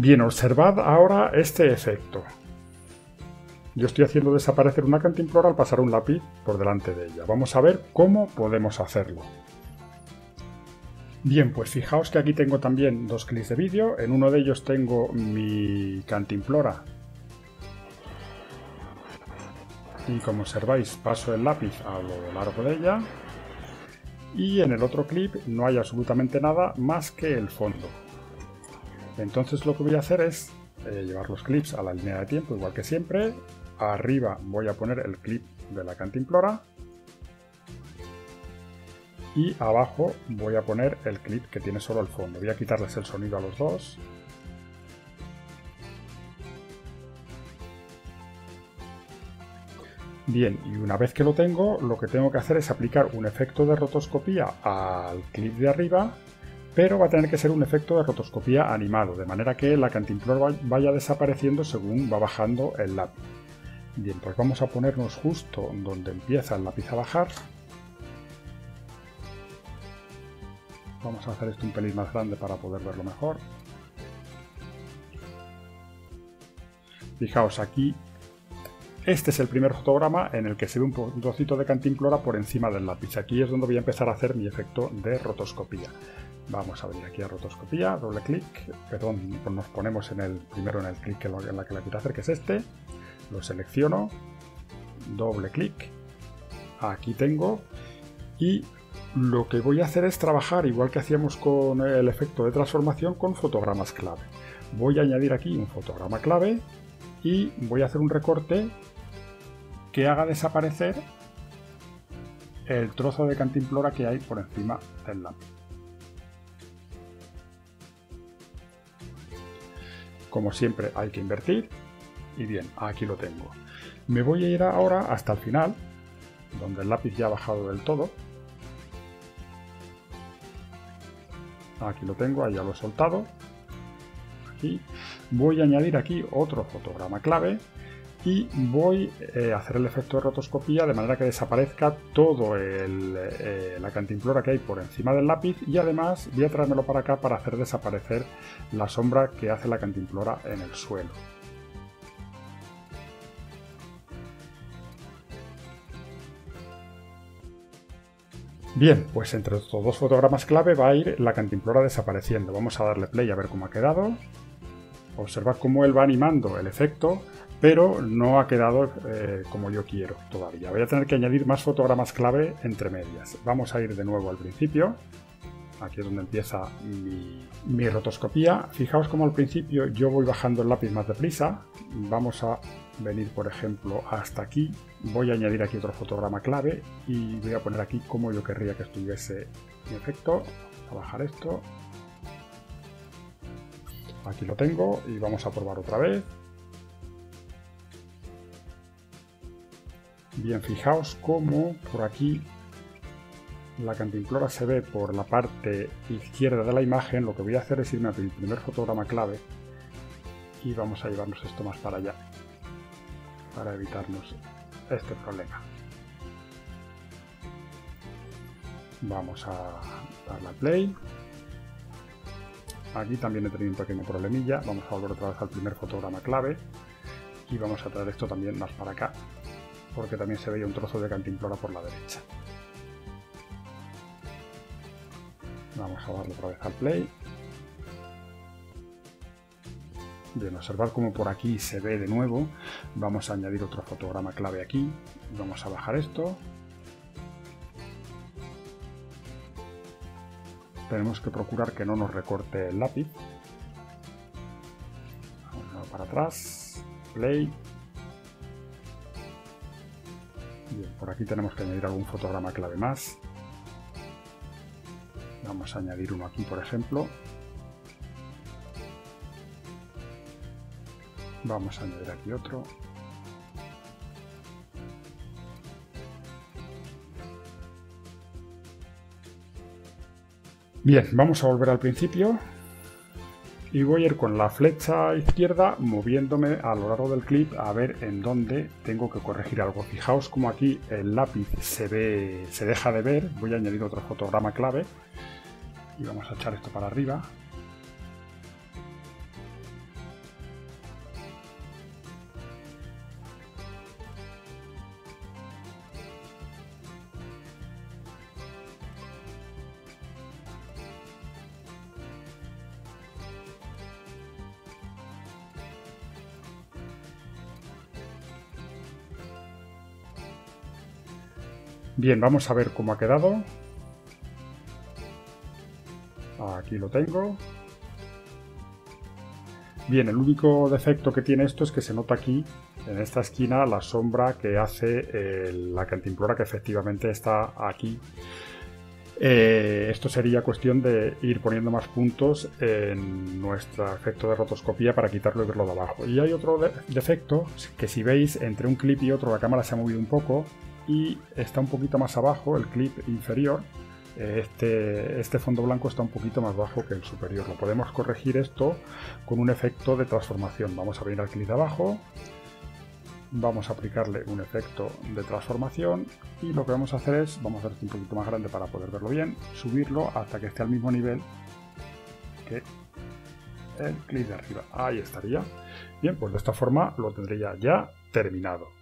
Bien, observad ahora este efecto. Yo estoy haciendo desaparecer una cantimplora al pasar un lápiz por delante de ella. Vamos a ver cómo podemos hacerlo. Bien, pues fijaos que aquí tengo también dos clips de vídeo. En uno de ellos tengo mi cantimplora. Y como observáis, paso el lápiz a lo largo de ella. Y en el otro clip no hay absolutamente nada más que el fondo. Entonces lo que voy a hacer es eh, llevar los clips a la línea de tiempo, igual que siempre, Arriba voy a poner el clip de la cantimplora. Y abajo voy a poner el clip que tiene solo el fondo. Voy a quitarles el sonido a los dos. Bien, y una vez que lo tengo, lo que tengo que hacer es aplicar un efecto de rotoscopía al clip de arriba, pero va a tener que ser un efecto de rotoscopía animado, de manera que la cantimplora vaya desapareciendo según va bajando el lápiz. Bien, pues vamos a ponernos justo donde empieza el lápiz a bajar. Vamos a hacer esto un pelín más grande para poder verlo mejor. Fijaos aquí, este es el primer fotograma en el que se ve un trocito de cantimplora por encima del lápiz. Aquí es donde voy a empezar a hacer mi efecto de rotoscopía. Vamos a venir aquí a rotoscopía, doble clic, perdón, nos ponemos en el primero en el clic en la que la quiero hacer, que es este lo selecciono, doble clic, aquí tengo y lo que voy a hacer es trabajar igual que hacíamos con el efecto de transformación con fotogramas clave. Voy a añadir aquí un fotograma clave y voy a hacer un recorte que haga desaparecer el trozo de cantimplora que hay por encima del lápiz. Como siempre hay que invertir y bien, aquí lo tengo. Me voy a ir ahora hasta el final, donde el lápiz ya ha bajado del todo. Aquí lo tengo, ahí ya lo he soltado. Aquí. Voy a añadir aquí otro fotograma clave y voy eh, a hacer el efecto de rotoscopía de manera que desaparezca todo eh, la cantimplora que hay por encima del lápiz y además voy a traérmelo para acá para hacer desaparecer la sombra que hace la cantimplora en el suelo. Bien, pues entre estos dos fotogramas clave va a ir la cantimplora desapareciendo. Vamos a darle play a ver cómo ha quedado. Observad cómo él va animando el efecto, pero no ha quedado eh, como yo quiero todavía. Voy a tener que añadir más fotogramas clave entre medias. Vamos a ir de nuevo al principio. Aquí es donde empieza mi, mi rotoscopía. Fijaos como al principio yo voy bajando el lápiz más deprisa. Vamos a venir, por ejemplo, hasta aquí. Voy a añadir aquí otro fotograma clave y voy a poner aquí como yo querría que estuviese mi efecto. a bajar esto. Aquí lo tengo y vamos a probar otra vez. Bien, fijaos cómo por aquí la cantimplora se ve por la parte izquierda de la imagen. Lo que voy a hacer es irme al primer fotograma clave y vamos a llevarnos esto más para allá para evitarnos este problema. Vamos a darle a play. Aquí también he tenido un pequeño problemilla. Vamos a volver otra vez al primer fotograma clave. Y vamos a traer esto también más para acá. Porque también se veía un trozo de cantimplora por la derecha. Vamos a darle otra vez al play. Bien, observar cómo por aquí se ve de nuevo. Vamos a añadir otro fotograma clave aquí. Vamos a bajar esto. Tenemos que procurar que no nos recorte el lápiz. Vamos para atrás. Play. Por aquí tenemos que añadir algún fotograma clave más. Vamos a añadir uno aquí, por ejemplo. Vamos a añadir aquí otro. Bien, vamos a volver al principio y voy a ir con la flecha izquierda moviéndome a lo largo del clip a ver en dónde tengo que corregir algo. Fijaos como aquí el lápiz se ve, se deja de ver. Voy a añadir otro fotograma clave y vamos a echar esto para arriba Bien, vamos a ver cómo ha quedado. Aquí lo tengo. Bien, el único defecto que tiene esto es que se nota aquí, en esta esquina, la sombra que hace eh, la cantimplora que efectivamente está aquí. Eh, esto sería cuestión de ir poniendo más puntos en nuestro efecto de rotoscopía para quitarlo y verlo de abajo. Y hay otro defecto, que si veis, entre un clip y otro la cámara se ha movido un poco y está un poquito más abajo, el clip inferior, este, este, fondo blanco está un poquito más bajo que el superior. Lo podemos corregir esto con un efecto de transformación. Vamos a venir al clip de abajo, vamos a aplicarle un efecto de transformación y lo que vamos a hacer es, vamos a hacer un poquito más grande para poder verlo bien, subirlo hasta que esté al mismo nivel que el clip de arriba. Ahí estaría. Bien, pues de esta forma lo tendría ya terminado.